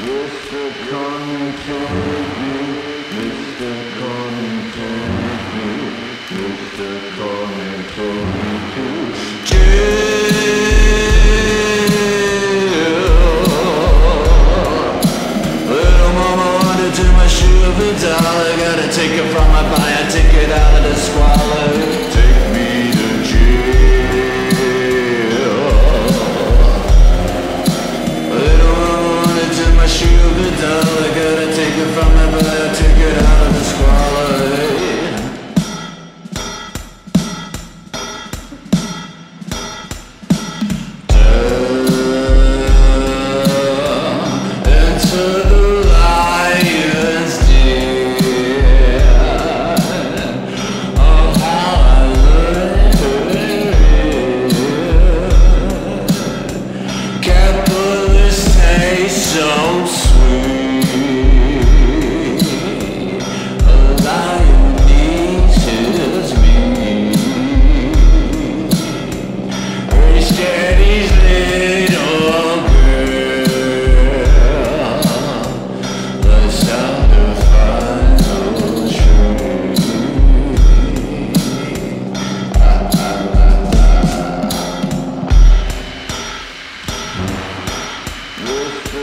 Mr. Connington, Mr. Connington.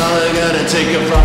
all I gotta take it from